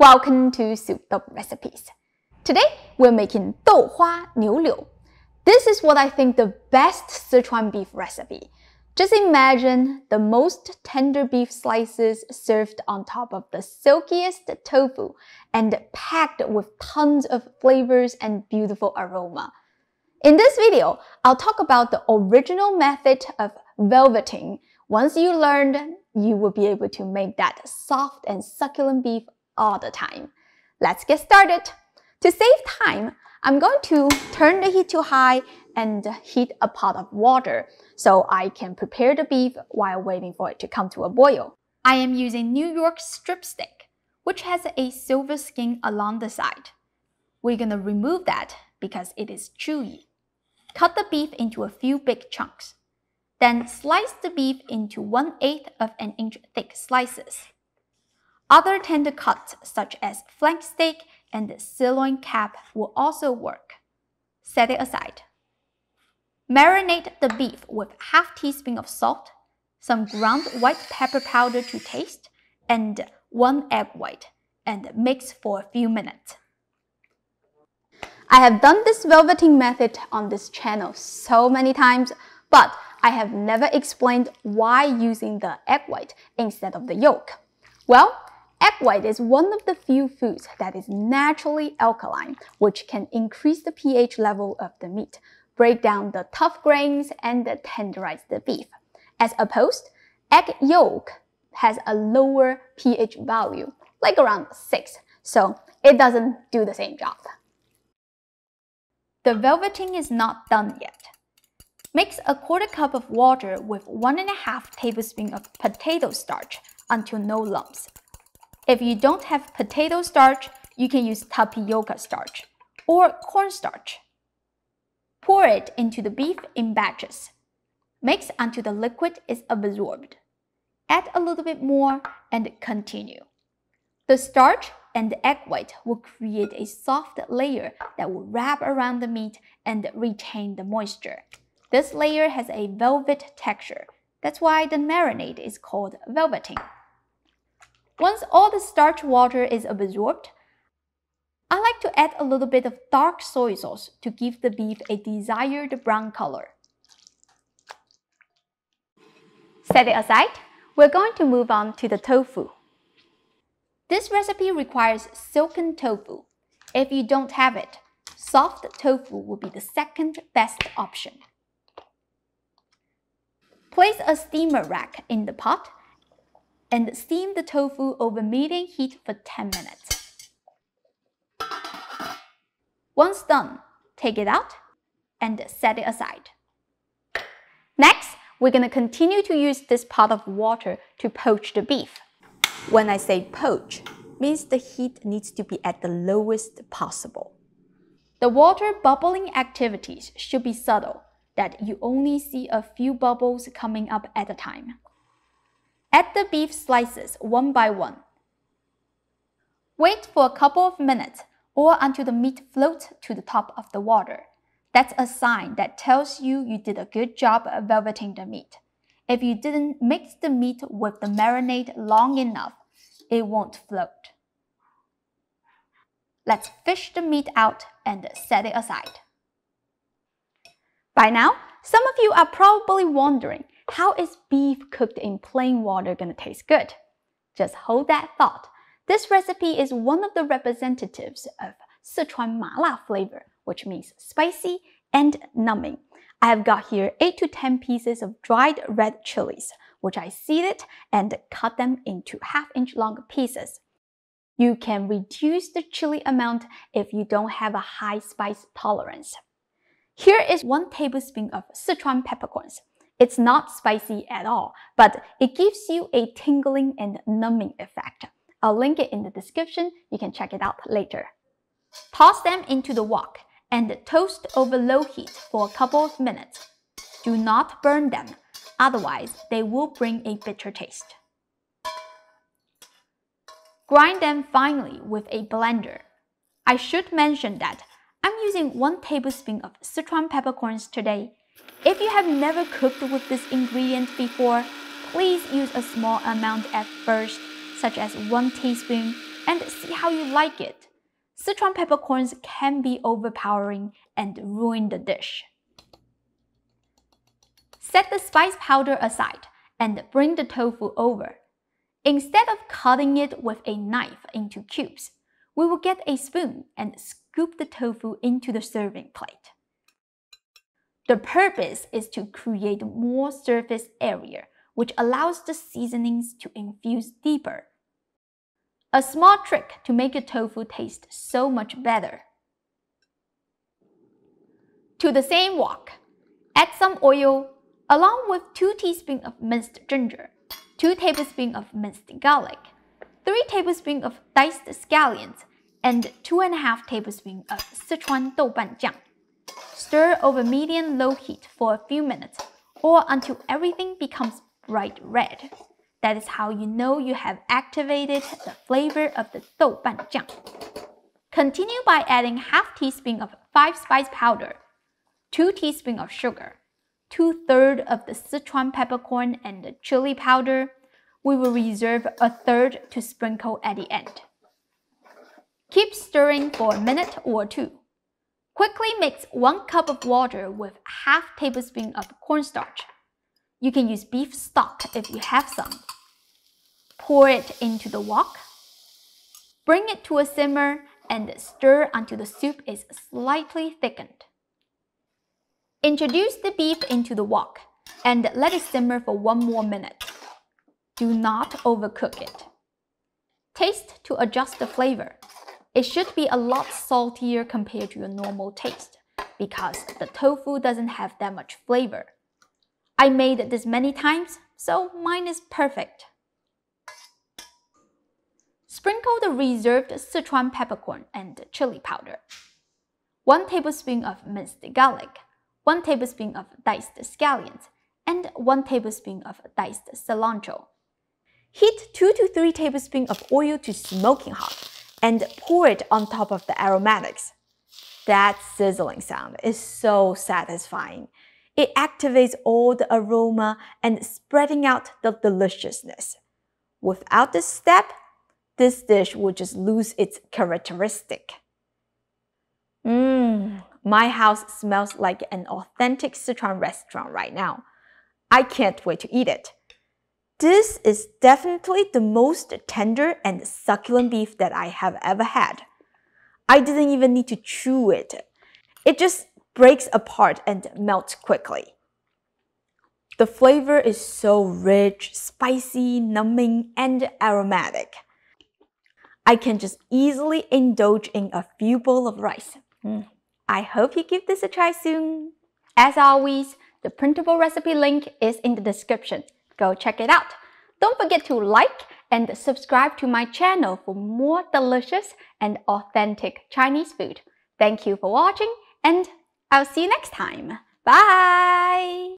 Welcome to Souped Up Recipes. Today, we're making dou hua niu liu. This is what I think the best Sichuan beef recipe. Just imagine the most tender beef slices served on top of the silkiest tofu and packed with tons of flavors and beautiful aroma. In this video, I'll talk about the original method of velveting once you learned, you will be able to make that soft and succulent beef all the time. Let's get started. To save time, I'm going to turn the heat to high and heat a pot of water so I can prepare the beef while waiting for it to come to a boil. I am using New York strip steak, which has a silver skin along the side. We're gonna remove that because it is chewy. Cut the beef into a few big chunks. Then slice the beef into 1 8 of an inch thick slices. Other tender cuts such as flank steak and sirloin cap will also work. Set it aside. Marinate the beef with half teaspoon of salt, some ground white pepper powder to taste, and one egg white, and mix for a few minutes. I have done this velveting method on this channel so many times, but I have never explained why using the egg white instead of the yolk. Well, egg white is one of the few foods that is naturally alkaline, which can increase the pH level of the meat, break down the tough grains, and tenderize the beef. As opposed, egg yolk has a lower pH value, like around 6, so it doesn't do the same job. The velveting is not done yet. Mix a quarter cup of water with one and a half tablespoon of potato starch until no lumps. If you don't have potato starch, you can use tapioca starch or cornstarch. Pour it into the beef in batches. Mix until the liquid is absorbed. Add a little bit more and continue. The starch and the egg white will create a soft layer that will wrap around the meat and retain the moisture. This layer has a velvet texture. That's why the marinade is called velveting. Once all the starch water is absorbed, I like to add a little bit of dark soy sauce to give the beef a desired brown color. Set it aside. We're going to move on to the tofu. This recipe requires silken tofu. If you don't have it, soft tofu will be the second best option. Place a steamer rack in the pot and steam the tofu over medium heat for 10 minutes. Once done, take it out and set it aside. Next, we're going to continue to use this pot of water to poach the beef. When I say poach, means the heat needs to be at the lowest possible. The water bubbling activities should be subtle, that you only see a few bubbles coming up at a time. Add the beef slices one by one. Wait for a couple of minutes or until the meat floats to the top of the water. That's a sign that tells you you did a good job of velveting the meat. If you didn't mix the meat with the marinade long enough, it won't float. Let's fish the meat out and set it aside. By now, some of you are probably wondering how is beef cooked in plain water gonna taste good? Just hold that thought. This recipe is one of the representatives of Sichuan mala flavor, which means spicy and numbing. I have got here 8 to 10 pieces of dried red chilies, which I seeded and cut them into half inch long pieces. You can reduce the chili amount if you don't have a high spice tolerance. Here is one tablespoon of Sichuan peppercorns. It's not spicy at all, but it gives you a tingling and numbing effect. I'll link it in the description. You can check it out later. Toss them into the wok and toast over low heat for a couple of minutes. Do not burn them, otherwise they will bring a bitter taste. Grind them finely with a blender. I should mention that I'm using 1 tablespoon of Sichuan peppercorns today if you have never cooked with this ingredient before, please use a small amount at first, such as 1 teaspoon, and see how you like it. Sichuan peppercorns can be overpowering and ruin the dish. Set the spice powder aside and bring the tofu over. Instead of cutting it with a knife into cubes, we will get a spoon and scoop the tofu into the serving plate. The purpose is to create more surface area, which allows the seasonings to infuse deeper. A small trick to make your tofu taste so much better. To the same wok, add some oil along with 2 teaspoons of minced ginger, 2 tablespoons of minced garlic, 3 tablespoons of diced scallions, and 2.5 tablespoons of Sichuan douban. Stir over medium-low heat for a few minutes or until everything becomes bright red. That is how you know you have activated the flavor of the douban. Continue by adding half teaspoon of 5 spice powder, 2 teaspoons of sugar, 2 thirds of the Sichuan peppercorn and the chili powder. We will reserve a third to sprinkle at the end. Keep stirring for a minute or two. Quickly mix 1 cup of water with half tablespoon of cornstarch. You can use beef stock if you have some. Pour it into the wok. Bring it to a simmer and stir until the soup is slightly thickened. Introduce the beef into the wok and let it simmer for one more minute. Do not overcook it. Taste to adjust the flavor. It should be a lot saltier compared to your normal taste because the tofu doesn't have that much flavor. I made this many times, so mine is perfect. Sprinkle the reserved Sichuan peppercorn and chili powder. 1 tablespoon of minced garlic, 1 tablespoon of diced scallions, and 1 tablespoon of diced cilantro. Heat 2 to 3 tablespoons of oil to smoking hot and pour it on top of the aromatics. That sizzling sound is so satisfying. It activates all the aroma and spreading out the deliciousness. Without this step, this dish would just lose its characteristic. Mmm, my house smells like an authentic Sichuan restaurant right now. I can't wait to eat it. This is definitely the most tender and succulent beef that I have ever had. I didn't even need to chew it. It just breaks apart and melts quickly. The flavor is so rich, spicy, numbing, and aromatic. I can just easily indulge in a few bowl of rice. Mm. I hope you give this a try soon. As always, the printable recipe link is in the description. Go check it out. Don't forget to like and subscribe to my channel for more delicious and authentic Chinese food. Thank you for watching and I'll see you next time. Bye!